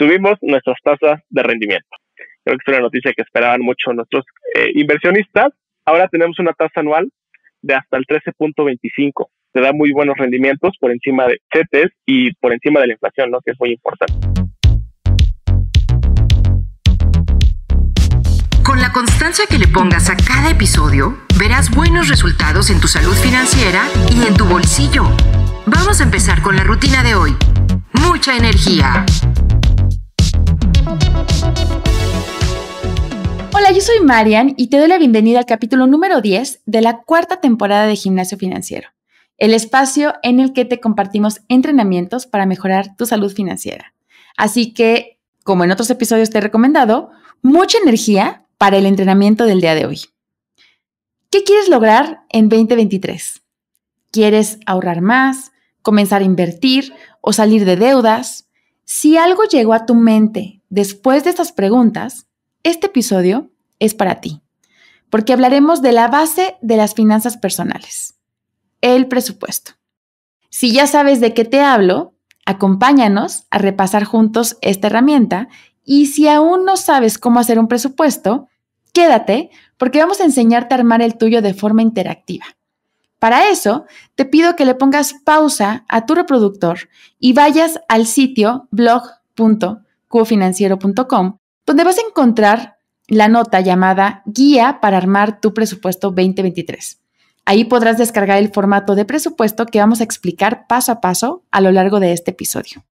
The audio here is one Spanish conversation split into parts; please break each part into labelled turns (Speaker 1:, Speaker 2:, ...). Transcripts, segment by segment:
Speaker 1: subimos nuestras tasas de rendimiento. Creo que es una noticia que esperaban mucho nuestros eh, inversionistas. Ahora tenemos una tasa anual de hasta el 13.25. Te da muy buenos rendimientos por encima de CETES y por encima de la inflación, ¿no? que es muy importante.
Speaker 2: Con la constancia que le pongas a cada episodio, verás buenos resultados en tu salud financiera y en tu bolsillo. Vamos a empezar con la rutina de hoy. Mucha energía.
Speaker 3: Hola, yo soy Marian y te doy la bienvenida al capítulo número 10 de la cuarta temporada de Gimnasio Financiero, el espacio en el que te compartimos entrenamientos para mejorar tu salud financiera. Así que, como en otros episodios te he recomendado, mucha energía para el entrenamiento del día de hoy. ¿Qué quieres lograr en 2023? ¿Quieres ahorrar más, comenzar a invertir o salir de deudas? Si algo llegó a tu mente después de estas preguntas, este episodio es para ti, porque hablaremos de la base de las finanzas personales, el presupuesto. Si ya sabes de qué te hablo, acompáñanos a repasar juntos esta herramienta y si aún no sabes cómo hacer un presupuesto, quédate porque vamos a enseñarte a armar el tuyo de forma interactiva. Para eso, te pido que le pongas pausa a tu reproductor y vayas al sitio blog.cufinanciero.com donde vas a encontrar la nota llamada Guía para armar tu presupuesto 2023. Ahí podrás descargar el formato de presupuesto que vamos a explicar paso a paso a lo largo de este episodio.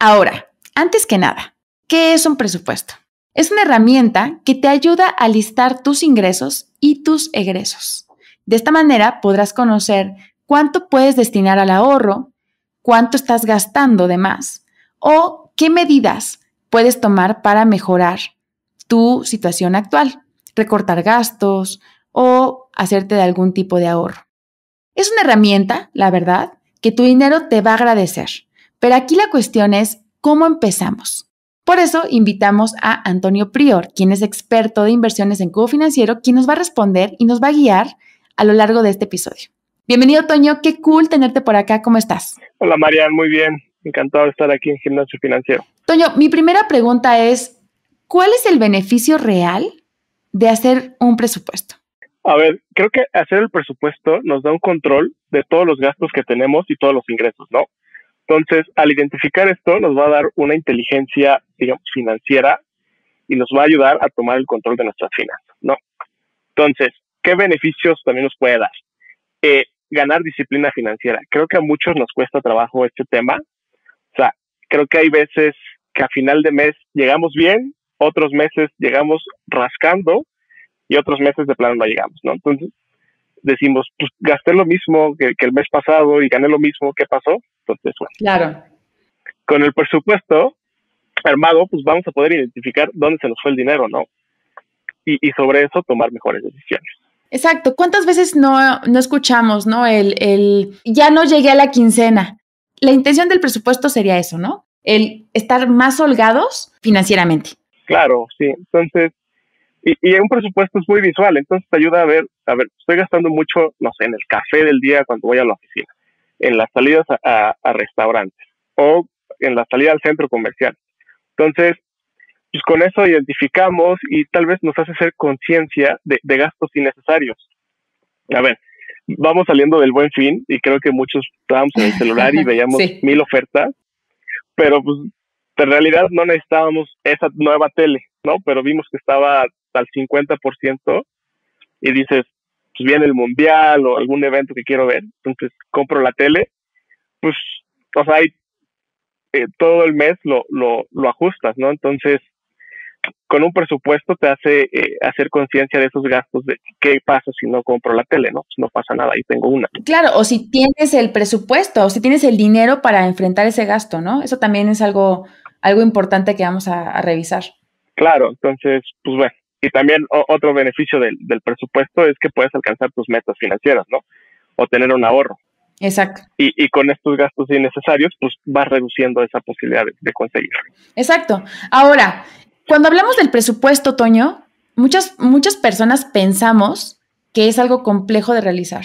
Speaker 3: Ahora, antes que nada, ¿qué es un presupuesto? Es una herramienta que te ayuda a listar tus ingresos y tus egresos. De esta manera podrás conocer cuánto puedes destinar al ahorro, cuánto estás gastando de más o qué medidas puedes tomar para mejorar tu situación actual, recortar gastos o hacerte de algún tipo de ahorro. Es una herramienta, la verdad, que tu dinero te va a agradecer. Pero aquí la cuestión es cómo empezamos. Por eso invitamos a Antonio Prior, quien es experto de inversiones en Cubo Financiero, quien nos va a responder y nos va a guiar a lo largo de este episodio. Bienvenido, Toño. Qué cool tenerte por acá. ¿Cómo estás?
Speaker 1: Hola, Marian. Muy bien. Encantado de estar aquí en Gimnasio Financiero.
Speaker 3: Toño, mi primera pregunta es, ¿cuál es el beneficio real de hacer un presupuesto?
Speaker 1: A ver, creo que hacer el presupuesto nos da un control de todos los gastos que tenemos y todos los ingresos, ¿no? Entonces, al identificar esto, nos va a dar una inteligencia, digamos, financiera y nos va a ayudar a tomar el control de nuestras finanzas, ¿no? Entonces, ¿qué beneficios también nos puede dar? Eh, ganar disciplina financiera. Creo que a muchos nos cuesta trabajo este tema, creo que hay veces que a final de mes llegamos bien, otros meses llegamos rascando y otros meses de plano no llegamos, ¿no? Entonces decimos, pues gasté lo mismo que, el mes pasado y gané lo mismo, ¿qué pasó? Entonces, bueno.
Speaker 3: Claro.
Speaker 1: Con el presupuesto armado, pues vamos a poder identificar dónde se nos fue el dinero, ¿no? Y, y sobre eso tomar mejores decisiones.
Speaker 3: Exacto. ¿Cuántas veces no, no escuchamos, no? El, el, ya no llegué a la quincena la intención del presupuesto sería eso, ¿no? El estar más holgados financieramente.
Speaker 1: Claro, sí. Entonces, y, un presupuesto es muy visual, entonces te ayuda a ver, a ver, estoy gastando mucho, no sé, en el café del día cuando voy a la oficina, en las salidas a, restaurantes o en la salida al centro comercial. Entonces, pues con eso identificamos y tal vez nos hace hacer conciencia de, de gastos innecesarios. A ver, vamos saliendo del buen fin y creo que muchos estábamos en el celular y veíamos mil ofertas, pero pues en realidad no necesitábamos esa nueva tele, ¿no? Pero vimos que estaba al 50% y dices, pues viene el mundial o algún evento que quiero ver, entonces compro la tele, pues, o sea, hay, eh, todo el mes lo, lo, lo ajustas, ¿no? Entonces, con un presupuesto te hace eh, hacer conciencia de esos gastos de qué pasa si no compro la tele, ¿no? Pues no pasa nada, ahí tengo una.
Speaker 3: Claro, o si tienes el presupuesto, o si tienes el dinero para enfrentar ese gasto, ¿no? Eso también es algo, algo importante que vamos a, revisar.
Speaker 1: Claro, entonces, pues bueno, y también otro beneficio del, presupuesto es que puedes alcanzar tus metas financieras, ¿no? O tener un ahorro.
Speaker 3: Exacto.
Speaker 1: Y, y, con estos gastos innecesarios, pues vas reduciendo esa posibilidad de, de conseguirlo.
Speaker 3: Exacto. Ahora, cuando hablamos del presupuesto, Toño, muchas, muchas personas pensamos que es algo complejo de realizar.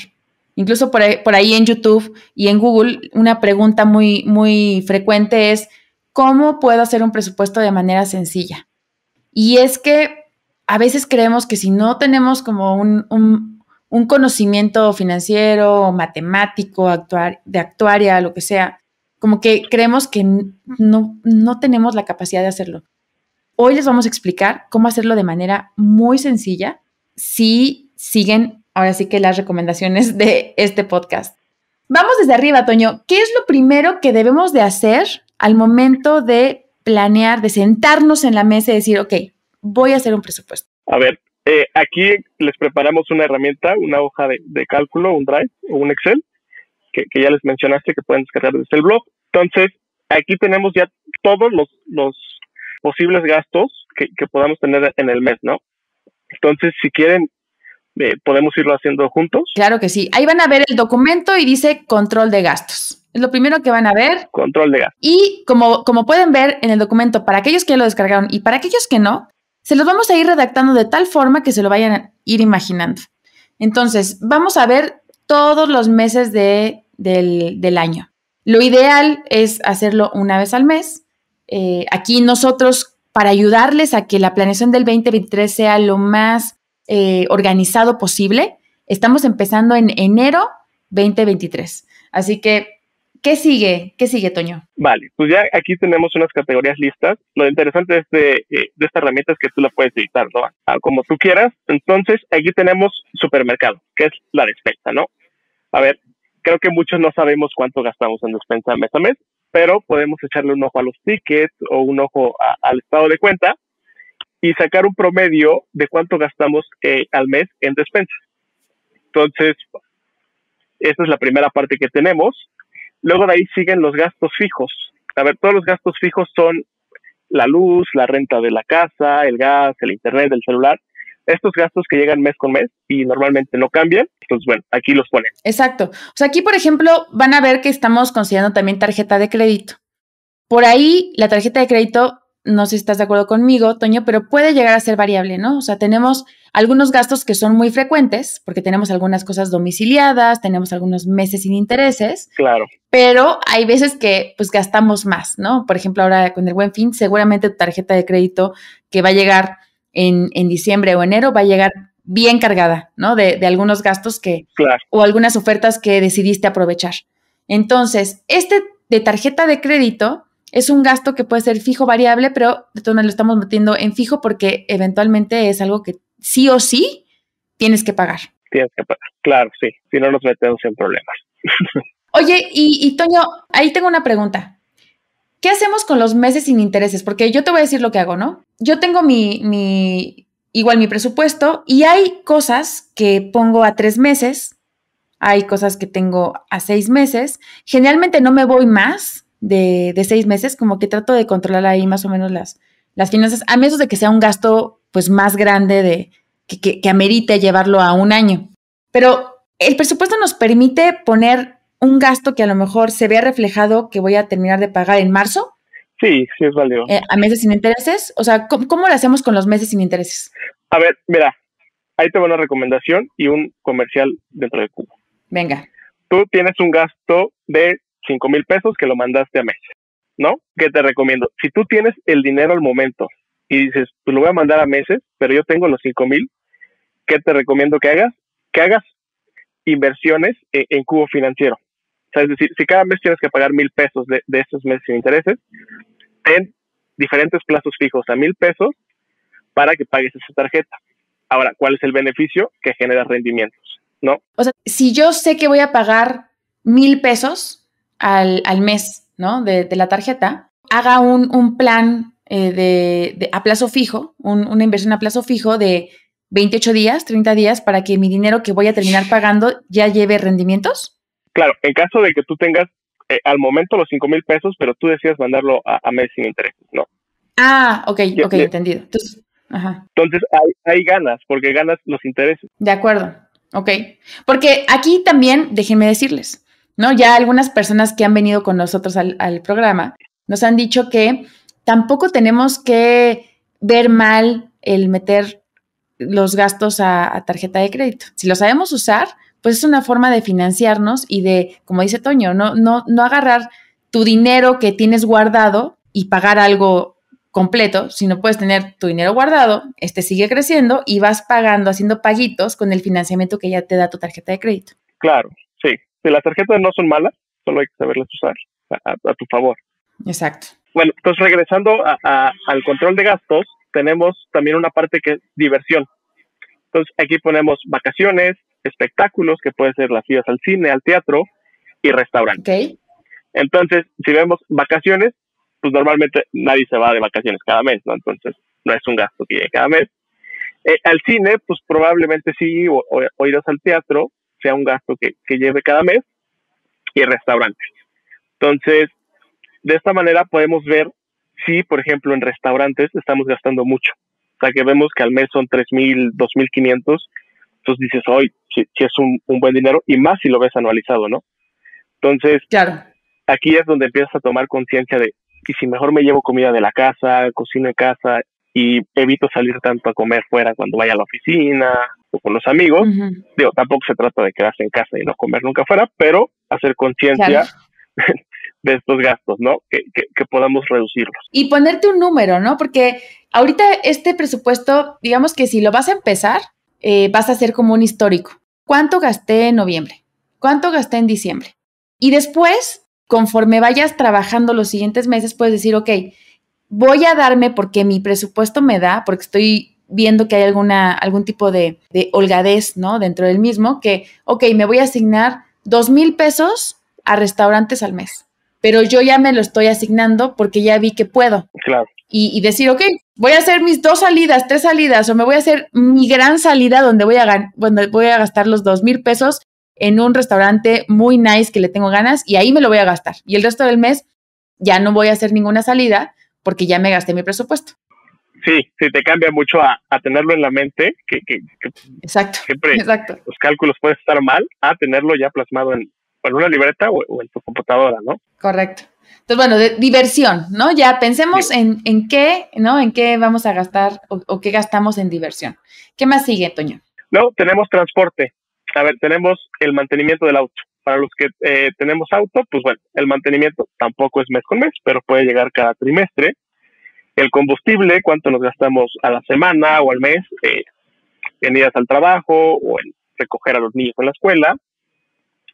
Speaker 3: Incluso por ahí, en YouTube y en Google, una pregunta muy, muy frecuente es, cómo puedo hacer un presupuesto de manera sencilla. Y es que a veces creemos que si no tenemos como un, conocimiento financiero, matemático, actuar, de actuaria, lo que sea, como que creemos que no, no tenemos la capacidad de hacerlo. Hoy les vamos a explicar cómo hacerlo de manera muy sencilla si siguen ahora sí que las recomendaciones de este podcast. Vamos desde arriba, Toño. ¿Qué es lo primero que debemos de hacer al momento de planear, de sentarnos en la mesa y decir, ok, voy a hacer un presupuesto?
Speaker 1: A ver, eh, aquí les preparamos una herramienta, una hoja de, cálculo, un Drive o un Excel, que, ya les mencionaste que pueden descargar desde el blog. Entonces, aquí tenemos ya todos los, los posibles gastos que, que podamos tener en el mes, ¿no? Entonces, si quieren eh, podemos irlo haciendo juntos.
Speaker 3: Claro que sí. Ahí van a ver el documento y dice control de gastos. Es lo primero que van a ver.
Speaker 1: Control de gastos.
Speaker 3: Y como, como pueden ver en el documento, para aquellos que lo descargaron y para aquellos que no, se los vamos a ir redactando de tal forma que se lo vayan a ir imaginando. Entonces, vamos a ver todos los meses de, del, año. Lo ideal es hacerlo una vez al mes. Eh, aquí nosotros, para ayudarles a que la planeación del 2023 sea lo más eh, organizado posible. Estamos empezando en enero 2023. Así que, ¿qué sigue? ¿Qué sigue, Toño?
Speaker 1: Vale, pues ya aquí tenemos unas categorías listas. Lo interesante de, eh, de esta herramienta es que tú la puedes editar, ¿no? como tú quieras. Entonces, aquí tenemos supermercado, que es la despensa, ¿no? A ver, creo que muchos no sabemos cuánto gastamos en despensa mes a mes, pero podemos echarle un ojo a los tickets o un ojo al estado de cuenta y sacar un promedio de cuánto gastamos eh, al mes en despensa. Entonces, esa es la primera parte que tenemos. Luego de ahí siguen los gastos fijos. A ver, todos los gastos fijos son la luz, la renta de la casa, el gas, el internet, el celular. Estos gastos que llegan mes con mes y normalmente no cambian, pues bueno, aquí los ponen.
Speaker 3: Exacto. O sea, aquí, por ejemplo, van a ver que estamos considerando también tarjeta de crédito. Por ahí, la tarjeta de crédito no sé si estás de acuerdo conmigo, Toño, pero puede llegar a ser variable, ¿no? O sea, tenemos algunos gastos que son muy frecuentes, porque tenemos algunas cosas domiciliadas, tenemos algunos meses sin intereses.
Speaker 1: Claro.
Speaker 3: Pero hay veces que pues gastamos más, ¿no? Por ejemplo, ahora con el buen fin, seguramente tu tarjeta de crédito que va a llegar en, diciembre o enero va a llegar bien cargada, ¿no? De, de algunos gastos que,
Speaker 1: claro.
Speaker 3: o algunas ofertas que decidiste aprovechar. Entonces, este de tarjeta de crédito, es un gasto que puede ser fijo, variable, pero de todas maneras lo estamos metiendo en fijo porque eventualmente es algo que sí o sí tienes que pagar.
Speaker 1: Tienes que pagar, claro, sí, si no nos metemos en problemas.
Speaker 3: Oye, y, y Toño, ahí tengo una pregunta. ¿Qué hacemos con los meses sin intereses? Porque yo te voy a decir lo que hago, ¿no? Yo tengo mi, igual mi presupuesto y hay cosas que pongo a tres meses, hay cosas que tengo a seis meses. Generalmente no me voy más, de, seis meses, como que trato de controlar ahí más o menos las, finanzas, a menos de que sea un gasto pues más grande de que, amerite llevarlo a un año. Pero el presupuesto nos permite poner un gasto que a lo mejor se vea reflejado que voy a terminar de pagar en marzo.
Speaker 1: Sí, sí es válido.
Speaker 3: Eh, a meses sin intereses. O sea, ¿cómo, lo hacemos con los meses sin intereses?
Speaker 1: A ver, mira, ahí te una recomendación y un comercial dentro de Cubo.
Speaker 3: Venga.
Speaker 1: Tú tienes un gasto de 5 mil pesos que lo mandaste a mes, ¿no? ¿Qué te recomiendo? Si tú tienes el dinero al momento y dices, pues lo voy a mandar a meses, pero yo tengo los 5 mil, ¿qué te recomiendo que hagas? Que hagas inversiones en, cubo financiero. Sea, es decir, si cada mes tienes que pagar mil pesos de, de esos meses sin intereses, ten diferentes plazos fijos a mil pesos para que pagues esa tarjeta. Ahora, ¿cuál es el beneficio? Que genera rendimientos, ¿no?
Speaker 3: O sea, si yo sé que voy a pagar mil pesos, al, mes, ¿no? De, de, la tarjeta, haga un, plan eh, de, de, a plazo fijo, un, una inversión a plazo fijo de 28 días, 30 días, para que mi dinero que voy a terminar pagando ya lleve rendimientos?
Speaker 1: Claro, en caso de que tú tengas eh, al momento los 5 mil pesos, pero tú decidas mandarlo a, a mes sin intereses, ¿no?
Speaker 3: Ah, ok, ok, entendido. Entonces, ajá.
Speaker 1: Entonces hay, hay ganas, porque ganas los intereses.
Speaker 3: De acuerdo, ok. Porque aquí también, déjenme decirles, ¿no? Ya algunas personas que han venido con nosotros al, programa nos han dicho que tampoco tenemos que ver mal el meter los gastos a, tarjeta de crédito. Si lo sabemos usar, pues es una forma de financiarnos y de, como dice Toño, no, no, no agarrar tu dinero que tienes guardado y pagar algo completo, sino puedes tener tu dinero guardado, este sigue creciendo y vas pagando, haciendo paguitos con el financiamiento que ya te da tu tarjeta de crédito.
Speaker 1: Claro, sí. Si las tarjetas no son malas, solo hay que saberlas usar a, tu favor.
Speaker 3: Exacto.
Speaker 1: Bueno, entonces regresando al control de gastos, tenemos también una parte que es diversión. Entonces aquí ponemos vacaciones, espectáculos, que puede ser las idas al cine, al teatro y restaurantes. Entonces, si vemos vacaciones, pues normalmente nadie se va de vacaciones cada mes, ¿no? Entonces, no es un gasto que llegue cada mes. Eh, al cine, pues probablemente sí, o, o, irás al teatro, sea un gasto que, que lleve cada mes, y restaurantes. Entonces, de esta manera podemos ver si, por ejemplo, en restaurantes estamos gastando mucho. O sea, que vemos que al mes son 3.000, 2.500, entonces dices, hoy sí, es un, un, buen dinero, y más si lo ves anualizado, ¿no? Entonces,
Speaker 3: claro
Speaker 1: aquí es donde empiezas a tomar conciencia de, y si mejor me llevo comida de la casa, cocino en casa y evito salir tanto a comer fuera cuando vaya a la oficina o con los amigos, digo, tampoco se trata de quedarse en casa y no comer nunca fuera, pero hacer conciencia de estos gastos, ¿no? Que, que, podamos reducirlos.
Speaker 3: Y ponerte un número, ¿no? Porque ahorita este presupuesto, digamos que si lo vas a empezar, eh, vas a hacer como un histórico. ¿Cuánto gasté en noviembre? ¿Cuánto gasté en diciembre? Y después conforme vayas trabajando los siguientes meses, puedes decir, ok, voy a darme porque mi presupuesto me da, porque estoy viendo que hay alguna, algún tipo de, de holgadez, ¿no? Dentro del mismo, que, ok, me voy a asignar dos mil pesos a restaurantes al mes, pero yo ya me lo estoy asignando porque ya vi que puedo.
Speaker 1: Claro.
Speaker 3: Y, y, decir, ok, voy a hacer mis dos salidas, tres salidas, o me voy a hacer mi gran salida donde voy a, donde voy a gastar los dos mil pesos en un restaurante muy nice que le tengo ganas y ahí me lo voy a gastar. Y el resto del mes ya no voy a hacer ninguna salida porque ya me gasté mi presupuesto.
Speaker 1: Sí, sí, te cambia mucho a, tenerlo en la mente, que,
Speaker 3: exacto,
Speaker 1: siempre
Speaker 3: exacto.
Speaker 1: los cálculos pueden estar mal, a tenerlo ya plasmado en, una libreta o, en tu computadora, ¿no?
Speaker 3: Correcto. Entonces, bueno, de diversión, ¿no? Ya pensemos en, en, qué, ¿no? En qué vamos a gastar o, o, qué gastamos en diversión. ¿Qué más sigue, Toño?
Speaker 1: No, tenemos transporte a ver, tenemos el mantenimiento del auto. Para los que eh, tenemos auto, pues bueno, el mantenimiento tampoco es mes con mes, pero puede llegar cada trimestre. El combustible, cuánto nos gastamos a la semana o al mes eh, en ir al trabajo o en recoger a los niños en la escuela.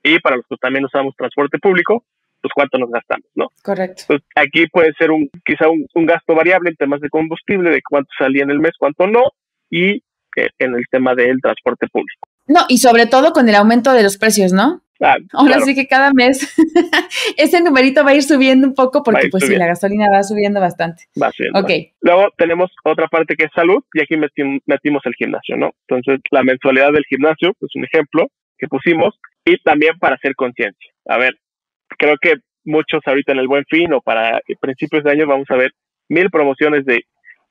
Speaker 1: Y para los que también usamos transporte público, pues cuánto nos gastamos, ¿no?
Speaker 3: Correcto.
Speaker 1: Pues aquí puede ser un quizá un, gasto variable en temas de combustible, de cuánto salía en el mes, cuánto no, y eh, en el tema del transporte público.
Speaker 3: No, y sobre todo con el aumento de los precios, ¿no?
Speaker 1: Ah,
Speaker 3: Ahora sí que cada mes ese numerito va a ir subiendo un poco porque pues sí, la gasolina va subiendo bastante.
Speaker 1: Va subiendo. Ok. Luego tenemos otra parte que es salud y aquí metimos, el gimnasio, ¿no? Entonces la mensualidad del gimnasio, pues un ejemplo que pusimos y también para hacer conciencia. A ver, creo que muchos ahorita en el buen fin o para principios de año vamos a ver mil promociones de,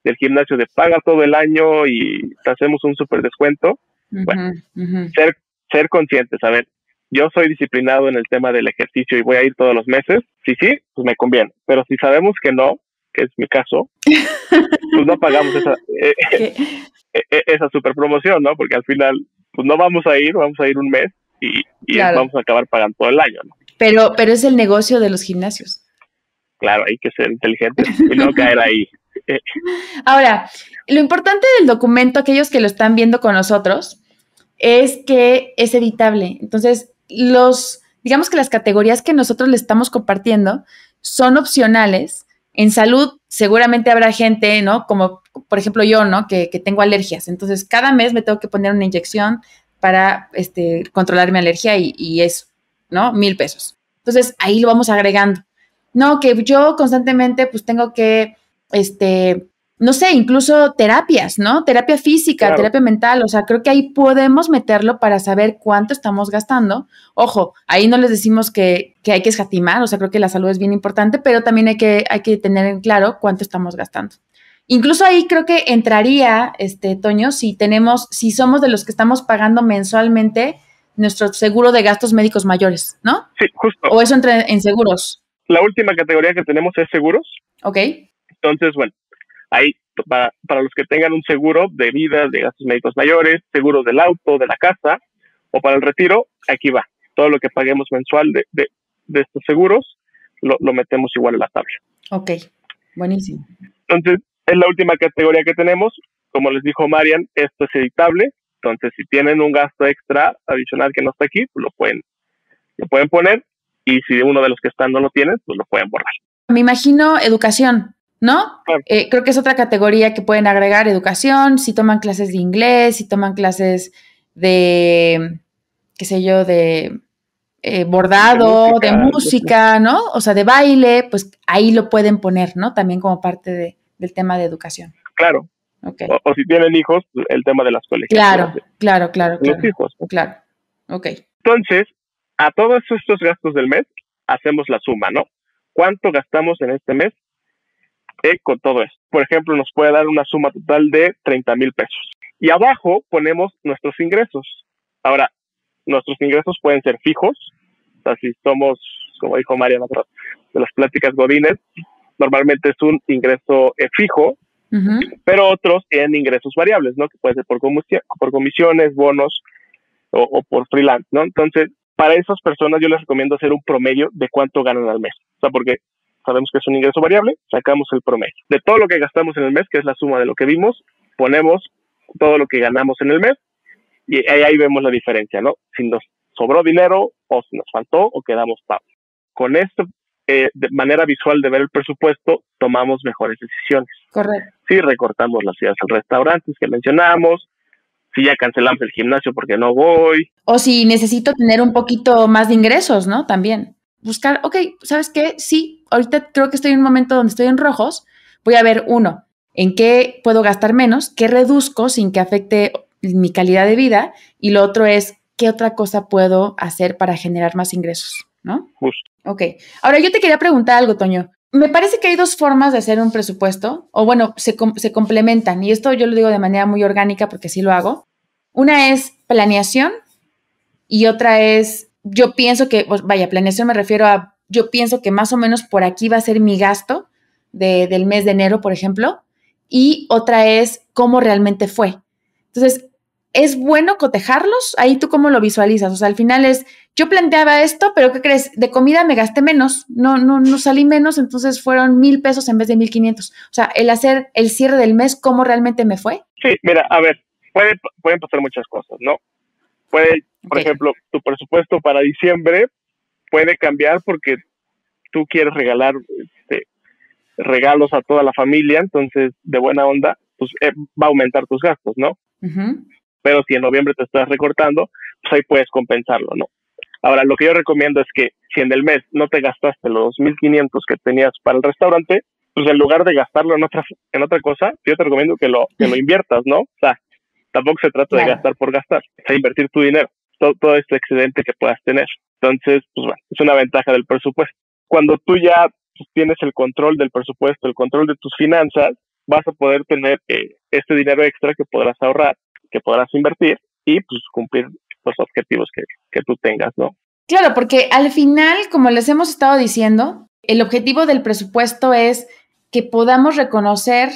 Speaker 1: del gimnasio de paga todo el año y te hacemos un súper descuento. Bueno, Ser, ser conscientes, a ver, yo soy disciplinado en el tema del ejercicio y voy a ir todos los meses, si sí, pues me conviene, pero si sabemos que no, que es mi caso, pues no pagamos esa, eh, eh, eh, esa super promoción, ¿no? Porque al final, pues no vamos a ir, vamos a ir un mes y, vamos a acabar pagando todo el año, ¿no?
Speaker 3: Pero, pero es el negocio de los gimnasios.
Speaker 1: Claro, hay que ser inteligentes y no caer ahí.
Speaker 3: Ahora, lo importante del documento, aquellos que lo están viendo con nosotros, es que es editable. Entonces, los, digamos que las categorías que nosotros le estamos compartiendo son opcionales. En salud, seguramente habrá gente, ¿no? Como por ejemplo yo, ¿no? Que, tengo alergias. Entonces, cada mes me tengo que poner una inyección para este, controlar mi alergia y, y es, ¿no? Mil pesos. Entonces, ahí lo vamos agregando. No, que yo constantemente pues tengo que este, no sé, incluso terapias, ¿no? Terapia física, terapia mental, o sea, creo que ahí podemos meterlo para saber cuánto estamos gastando. Ojo, ahí no les decimos que, hay que escatimar, o sea, creo que la salud es bien importante, pero también hay que, hay que tener en claro cuánto estamos gastando. Incluso ahí creo que entraría, este, Toño, si tenemos, si somos de los que estamos pagando mensualmente nuestro seguro de gastos médicos mayores, ¿no?
Speaker 1: Sí, justo.
Speaker 3: O eso entra en seguros.
Speaker 1: La última categoría que tenemos es seguros.
Speaker 3: Ok
Speaker 1: entonces, bueno, ahí para, los que tengan un seguro de vida, de gastos médicos mayores, seguros del auto, de la casa o para el retiro, aquí va. Todo lo que paguemos mensual de, estos seguros lo, metemos igual en la tabla.
Speaker 3: Ok. Buenísimo.
Speaker 1: Entonces, es la última categoría que tenemos. Como les dijo Marian, esto es editable. Entonces, si tienen un gasto extra adicional que no está aquí, pues lo pueden, lo pueden poner. Y si uno de los que están no lo tienen, pues lo pueden borrar.
Speaker 3: Me imagino educación, ¿no? Eh, creo que es otra categoría que pueden agregar educación, si toman clases de inglés, si toman clases de, qué sé yo, de eh, bordado, de música, ¿no? O sea, de baile, pues ahí lo pueden poner, ¿no? También como parte de, del tema de educación.
Speaker 1: Claro. O, si tienen hijos, el tema de las colegias.
Speaker 3: Claro, claro, claro, claro.
Speaker 1: Los hijos.
Speaker 3: Claro. Ok.
Speaker 1: Entonces, a todos estos gastos del mes, hacemos la suma, ¿no? ¿Cuánto gastamos en este mes eh, con todo esto? Por ejemplo, nos puede dar una suma total de 30 mil pesos. Y abajo ponemos nuestros ingresos. Ahora, nuestros ingresos pueden ser fijos, o sea, si somos, como dijo Mariana, de las pláticas godines, normalmente es un ingreso eh, fijo, pero otros tienen ingresos variables, ¿no? Que puede ser por, por comisiones, bonos o, por freelance, ¿no? Entonces, para esas personas yo les recomiendo hacer un promedio de cuánto ganan al mes, o sea, porque sabemos que es un ingreso variable, sacamos el promedio. De todo lo que gastamos en el mes, que es la suma de lo que vimos, ponemos todo lo que ganamos en el mes y ahí, vemos la diferencia, ¿no? Si nos sobró dinero o si nos faltó o quedamos pagos. Con esto, eh, de manera visual de ver el presupuesto, tomamos mejores decisiones.
Speaker 3: Correcto.
Speaker 1: Si recortamos las ciudades al restaurantes que mencionamos, si ya cancelamos el gimnasio porque no voy.
Speaker 3: O si necesito tener un poquito más de ingresos, ¿no? También. Buscar, ok, ¿sabes qué? Sí, ahorita creo que estoy en un momento donde estoy en rojos. Voy a ver, uno, en qué puedo gastar menos, qué reduzco sin que afecte mi calidad de vida y lo otro es qué otra cosa puedo hacer para generar más ingresos, ¿no?
Speaker 1: Justo.
Speaker 3: Ok. Ahora yo te quería preguntar algo, Toño. Me parece que hay dos formas de hacer un presupuesto, o bueno, se, complementan, y esto yo lo digo de manera muy orgánica porque sí lo hago. Una es planeación y otra es, yo pienso que, pues, vaya, planeación me refiero a, yo pienso que más o menos por aquí va a ser mi gasto de, del mes de enero, por ejemplo, y otra es cómo realmente fue. Entonces, ¿Es bueno cotejarlos? Ahí tú cómo lo visualizas. O sea, al final es, yo planteaba esto, pero ¿qué crees? De comida me gasté menos, no, no, no salí menos, entonces fueron mil pesos en vez de mil quinientos. O sea, el hacer el cierre del mes, ¿cómo realmente me fue?
Speaker 1: Sí, mira, a ver, puede, pueden pasar muchas cosas, ¿no? Puede, por ejemplo, tu presupuesto para diciembre puede cambiar porque tú quieres regalar este, regalos a toda la familia, entonces de buena onda, pues eh, va a aumentar tus gastos, ¿no? pero si en noviembre te estás recortando, pues ahí puedes compensarlo, ¿no? Ahora, lo que yo recomiendo es que si en el mes no te gastaste los 2.500 que tenías para el restaurante, pues en lugar de gastarlo en otra, en otra cosa, yo te recomiendo que lo, que lo inviertas, ¿no? O sea, tampoco se trata de gastar por gastar, es invertir tu dinero, todo, todo este excedente que puedas tener. Entonces, pues bueno, es una ventaja del presupuesto. Cuando tú ya pues, tienes el control del presupuesto, el control de tus finanzas, vas a poder tener eh, este dinero extra que podrás ahorrar que podrás invertir y pues cumplir los objetivos que, que tú tengas, ¿no?
Speaker 3: Claro, porque al final, como les hemos estado diciendo, el objetivo del presupuesto es que podamos reconocer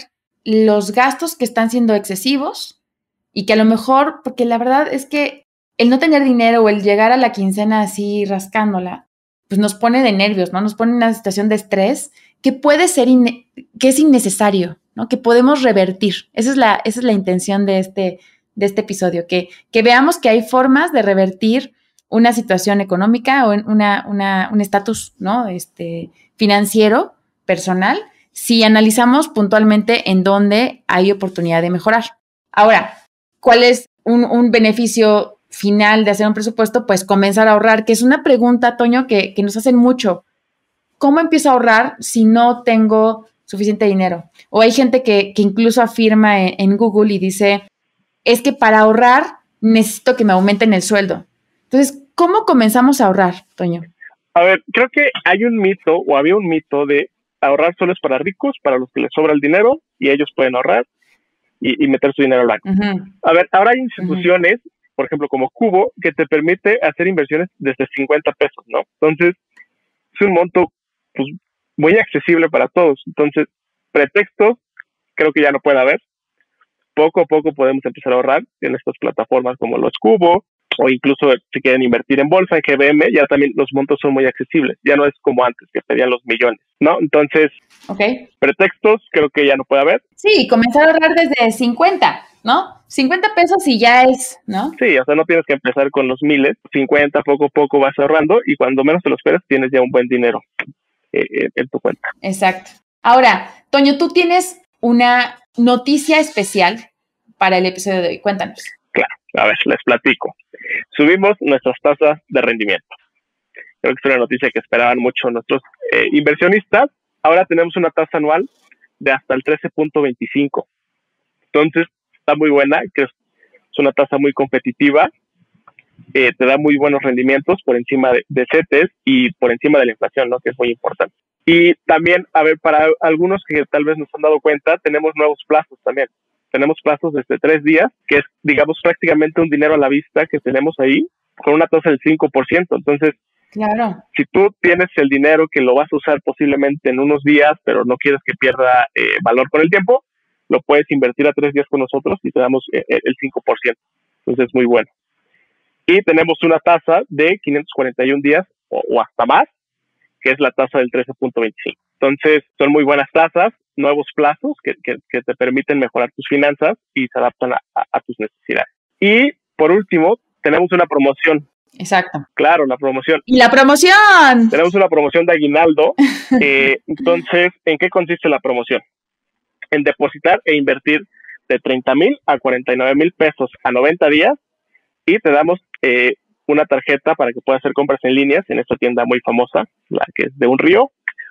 Speaker 3: los gastos que están siendo excesivos y que a lo mejor, porque la verdad es que el no tener dinero o el llegar a la quincena así rascándola, pues nos pone de nervios, ¿no? Nos pone en una situación de estrés que puede ser, que es innecesario, ¿no? Que podemos revertir. Esa es la, esa es la intención de este, de este episodio, que, que veamos que hay formas de revertir una situación económica o una, un estatus ¿no? este, financiero, personal, si analizamos puntualmente en dónde hay oportunidad de mejorar. Ahora, ¿cuál es un, un, beneficio final de hacer un presupuesto? Pues comenzar a ahorrar, que es una pregunta, Toño, que, que nos hacen mucho. ¿Cómo empiezo a ahorrar si no tengo suficiente dinero? O hay gente que, que incluso afirma en Google y dice, es que para ahorrar necesito que me aumenten el sueldo. Entonces, ¿cómo comenzamos a ahorrar, Toño?
Speaker 1: A ver, creo que hay un mito o había un mito de ahorrar solo es para ricos, para los que les sobra el dinero y ellos pueden ahorrar y, meter su dinero al banco. A ver, ahora hay instituciones, por ejemplo, como Cubo, que te permite hacer inversiones desde 50 pesos, ¿no? Entonces, es un monto pues, muy accesible para todos. Entonces, pretextos creo que ya no puede haber poco a poco podemos empezar a ahorrar en estas plataformas como los Cubo, o incluso si quieren invertir en bolsa, en GBM, ya también los montos son muy accesibles, ya no es como antes que pedían los millones, ¿no? Entonces,
Speaker 3: okay.
Speaker 1: pretextos creo que ya no puede haber.
Speaker 3: Sí, comenzar a ahorrar desde 50, ¿no? 50 pesos y ya es, ¿no?
Speaker 1: Sí, o sea, no tienes que empezar con los miles, 50 poco a poco vas ahorrando y cuando menos te lo esperas tienes ya un buen dinero eh, eh, en tu cuenta.
Speaker 3: Exacto. Ahora, Toño, tú tienes una noticia especial para el episodio de hoy. Cuéntanos.
Speaker 1: Claro, a ver, les platico. Subimos nuestras tasas de rendimiento. Creo que es una noticia que esperaban mucho nuestros eh, inversionistas. Ahora tenemos una tasa anual de hasta el 13.25. Entonces, está muy buena, que es, una tasa muy competitiva. Eh, te da muy buenos rendimientos por encima de, de CETES y por encima de la inflación, ¿no? que es muy importante. Y también, a ver, para algunos que tal vez nos han dado cuenta, tenemos nuevos plazos también tenemos plazos desde tres días, que es, digamos, prácticamente un dinero a la vista que tenemos ahí, con una tasa del 5%. Entonces,
Speaker 3: claro.
Speaker 1: si tú tienes el dinero que lo vas a usar posiblemente en unos días, pero no quieres que pierda eh, valor con el tiempo, lo puedes invertir a tres días con nosotros y te damos eh, eh, el 5%. Entonces, es muy bueno. Y tenemos una tasa de 541 días o, o hasta más, que es la tasa del 13.25. Entonces, son muy buenas tasas nuevos plazos que, te permiten mejorar tus finanzas y se adaptan a, tus necesidades. Y por último, tenemos una promoción.
Speaker 3: Exacto.
Speaker 1: Claro, la promoción.
Speaker 3: ¿Y la promoción?
Speaker 1: Tenemos una promoción de aguinaldo. Eh, entonces, ¿en qué consiste la promoción? En depositar e invertir de 30 mil a 49 mil pesos a 90 días y te damos eh, una tarjeta para que puedas hacer compras en líneas en esta tienda muy famosa, la que es de un río,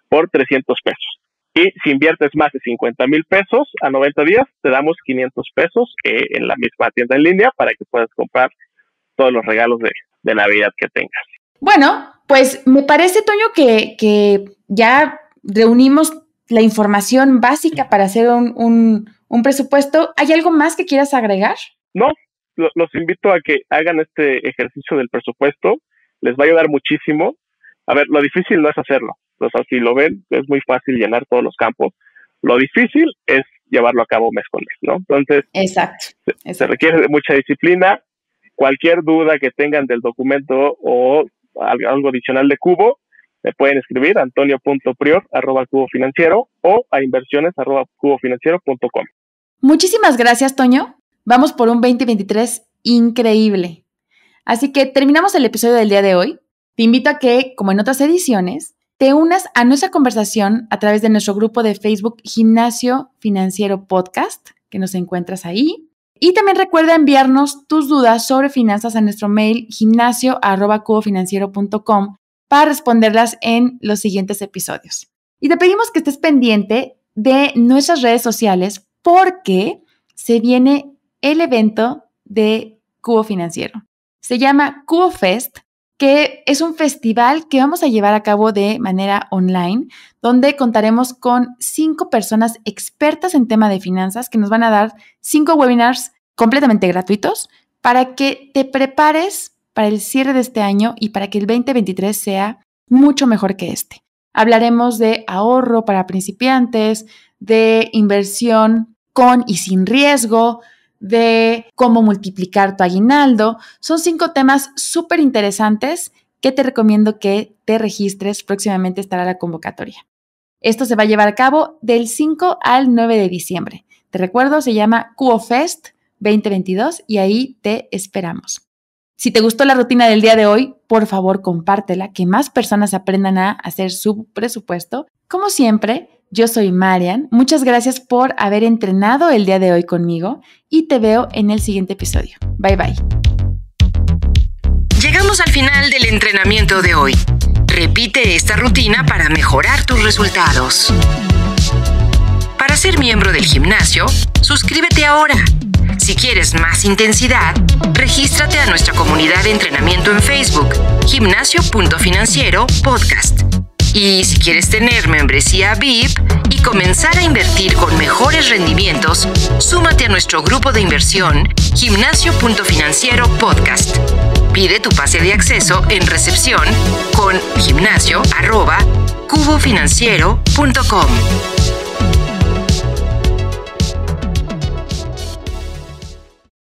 Speaker 1: por 300 pesos. Y si inviertes más de 50 mil pesos a 90 días, te damos 500 pesos eh, en la misma tienda en línea para que puedas comprar todos los regalos de, Navidad que tengas.
Speaker 3: Bueno, pues me parece, Toño, que, que ya reunimos la información básica para hacer un, un, presupuesto. ¿Hay algo más que quieras agregar?
Speaker 1: No, los invito a que hagan este ejercicio del presupuesto. Les va a ayudar muchísimo. A ver, lo difícil no es hacerlo. O sea, si lo ven, es muy fácil llenar todos los campos. Lo difícil es llevarlo a cabo mes con mes, ¿no? Entonces,
Speaker 3: exacto,
Speaker 1: Se, requiere de mucha disciplina. Cualquier duda que tengan del documento o algo adicional de Cubo, me pueden escribir a antonio.prior arroba cubo financiero o a inversiones arroba cubo financiero.com.
Speaker 3: Muchísimas gracias, Toño. Vamos por un 2023 increíble. Así que terminamos el episodio del día de hoy. Te invito a que, como en otras ediciones, te unas a nuestra conversación a través de nuestro grupo de Facebook Gimnasio Financiero Podcast, que nos encuentras ahí. Y también recuerda enviarnos tus dudas sobre finanzas a nuestro mail gimnasio.cubofinanciero.com para responderlas en los siguientes episodios. Y te pedimos que estés pendiente de nuestras redes sociales porque se viene el evento de Cubo Financiero. Se llama Cubo Fest que es un festival que vamos a llevar a cabo de manera online, donde contaremos con cinco personas expertas en tema de finanzas que nos van a dar cinco webinars completamente gratuitos para que te prepares para el cierre de este año y para que el 2023 sea mucho mejor que este. Hablaremos de ahorro para principiantes, de inversión con y sin riesgo, de cómo multiplicar tu aguinaldo. Son cinco temas súper interesantes que te recomiendo que te registres. Próximamente estará la convocatoria. Esto se va a llevar a cabo del 5 al 9 de diciembre. Te recuerdo, se llama QoFest 2022 y ahí te esperamos. Si te gustó la rutina del día de hoy, por favor compártela, que más personas aprendan a hacer su presupuesto. Como siempre, yo soy Marian. Muchas gracias por haber entrenado el día de hoy conmigo y te veo en el siguiente episodio. Bye bye.
Speaker 2: Llegamos al final del entrenamiento de hoy. Repite esta rutina para mejorar tus resultados. Para ser miembro del gimnasio, suscríbete ahora. Si quieres más intensidad, regístrate a nuestra comunidad de entrenamiento en Facebook, gimnasio.financiero podcast. Y si quieres tener membresía VIP y comenzar a invertir con mejores rendimientos, súmate a nuestro grupo de inversión Gimnasio.financiero Podcast. Pide tu pase de acceso en recepción con gimnasio.cubofinanciero.com.